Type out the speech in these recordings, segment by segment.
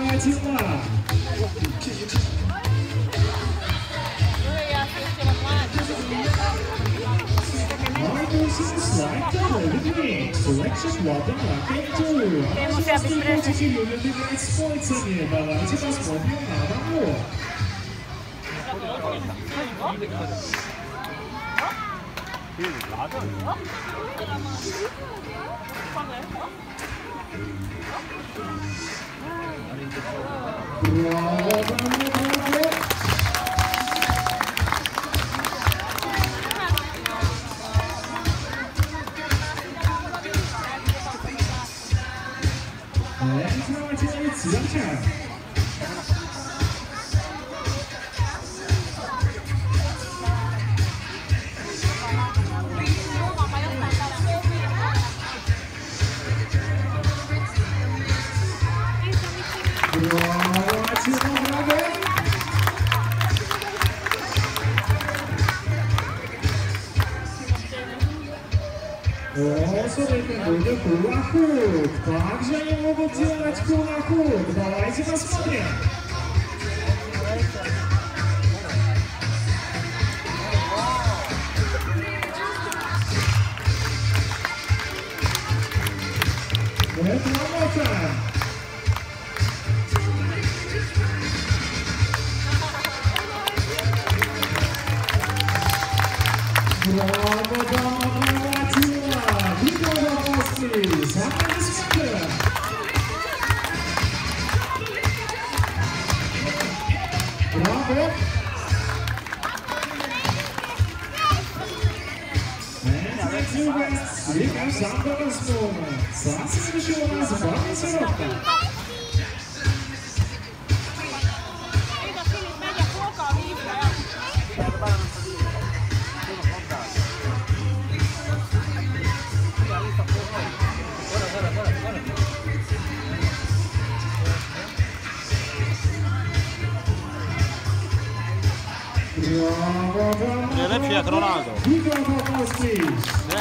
Rocket 2. Автоматический любит играть с кольцами. Давайте посмотрим на 歩いてそう。Смотрите, будет кулакук. Также они могут делать кулакук. Давайте посмотрим. Это работа. Браво, браво, 哎，这个机会，哎，你想到了是不嘛？翻身的机会是翻身了。Najlepši je Ronaldo. Ne?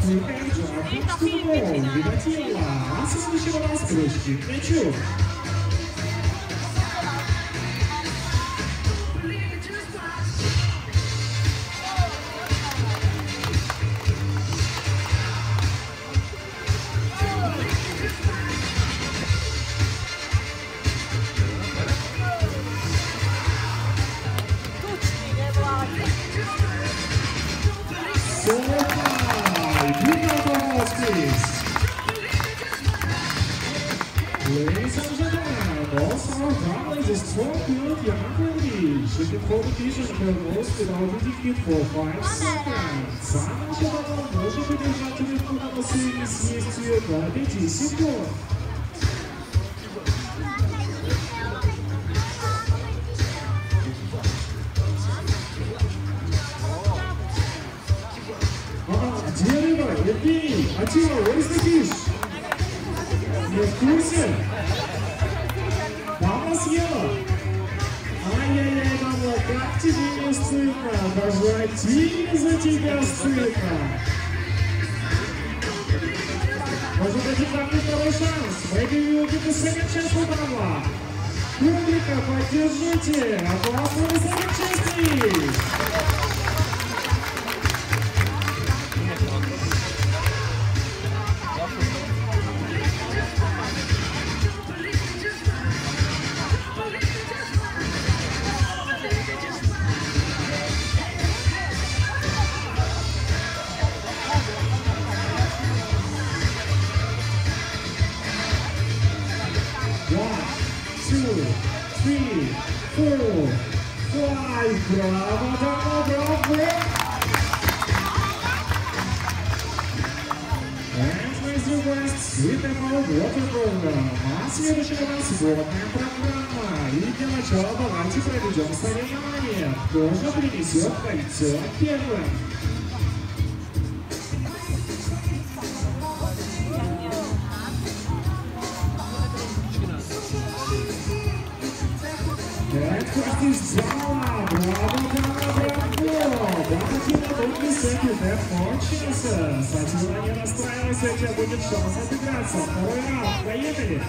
Angel, to the goal, Vivatila, assist Michel Vasquez, Mitchell. Selena, you know the. Ladies and gentlemen, All-Star Families is 12 year old younger age. Looking for the vision promos with our ticket for 5 seconds. Sign up for the motion video chat to the series next year by the GC А чего? What is the? Не в курсе? Мама съела? Ай-яй-яй, мама, как тебе не стыдно? Обожатили за тебя стыдно. Может, это не второй шанс? Выиграли убиты совершенство, мама. Публика, поддержите! Аплодисменты! two, three, four, five. Bravo, bravo, bravo. West Sweetable Water Program. А следующая у нас водная программа. И для начала давайте проведем соревнование. Кто же принесет кольцо первым? desire, Second, therefore, chances. Отсюда не настраивайся, у тебя будет шанс отыграться. Второй раунд, поехали!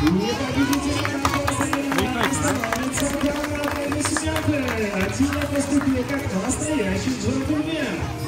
Не победитель становится Отсюда поступил как настоящий джентльмен.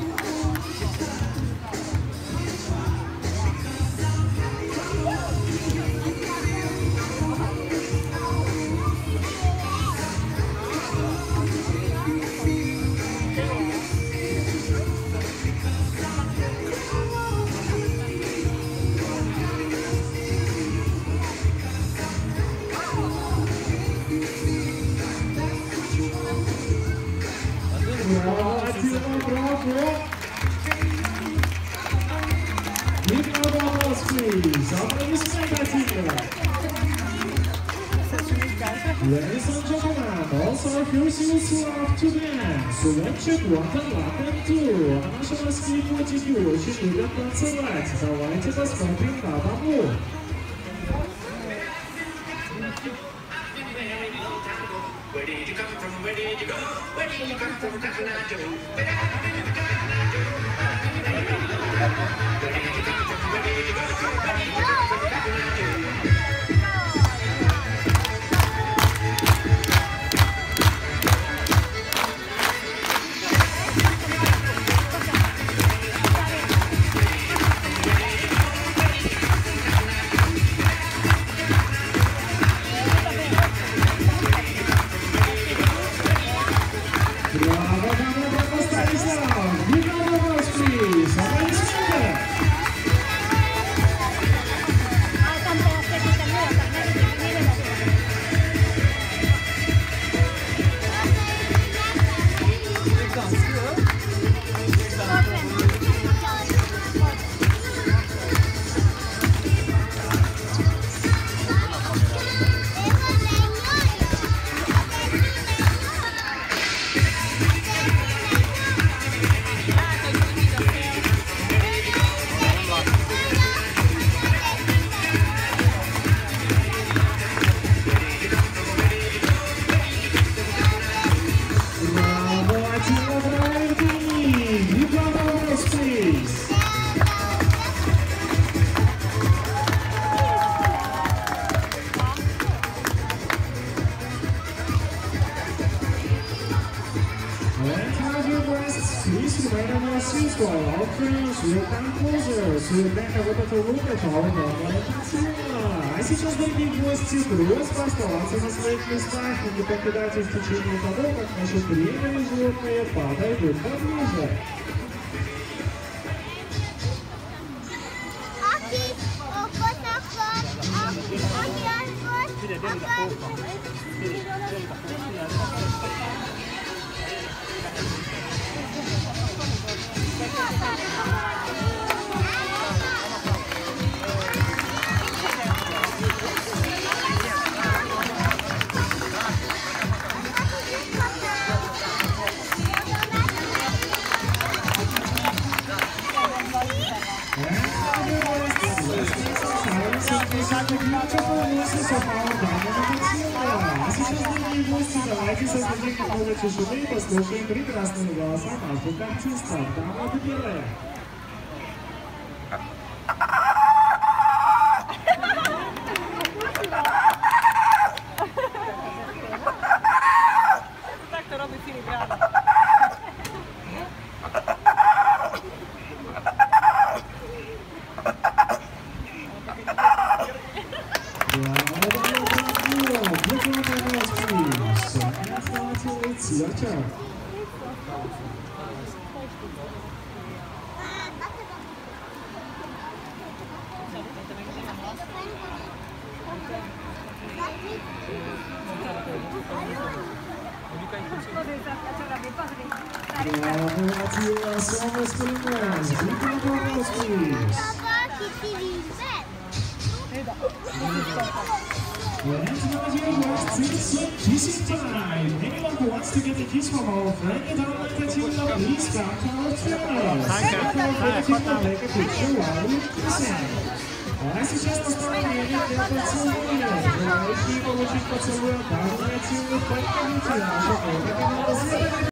please. Аплодисменты Атиле. Ladies and gentlemen, also here is love to dance. Летчик Латан Латан Ту. А наши морские котики очень любят танцевать. Давайте посмотрим на тому. Where did you come from? Where did you go? Where did you come from? Coconut Joe? Where did you come from? Thank you. 使用单扣 же суетная вот эта лука полная красиво. А сейчас, дорогие гости, просьба оставаться на своих местах и не покидать их в течение того, как наше племя животное подойдет поближе. Давайте создадим немного тишины и послушаем прекрасные голоса наших артистов. Дамы и первые. The next round was Team Kissing Time. Anyone who wants to get a kiss from our friend and our Katina, please come to our channel. Thank you. Take a picture while we kissing. I suggest to start any effort somewhere. There are people looking for somewhere down at you, but I'm not.